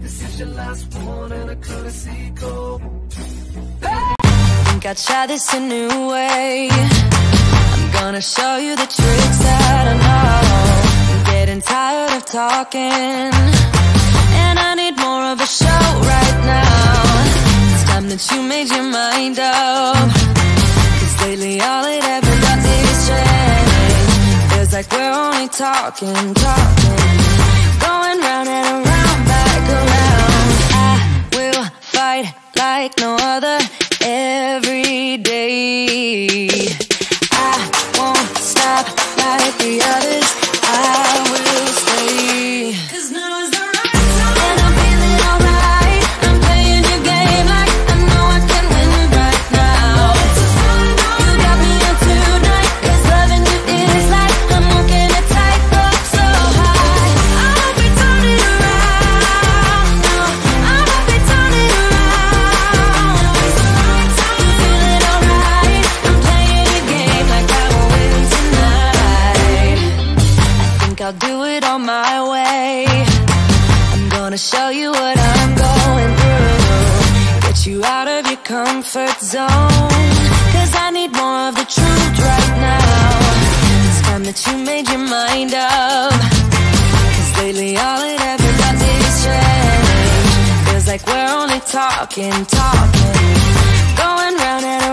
This is your last one and a courtesy call. Think I'd try this a new way. I'm gonna show you the tricks that I know. I'm getting tired of talking. And I need more of a show right now. It's time that you made your mind up. Cause lately all it ever does is change. Feels like we're only talking, talking. Like no other every day. I won't stop like the others. I'll do it on my way. I'm gonna show you what I'm going through. Get you out of your comfort zone. Cause I need more of the truth right now. It's time that you made your mind up. Cause lately all it ever does is change. Feels like we're only talking, talking. Going round and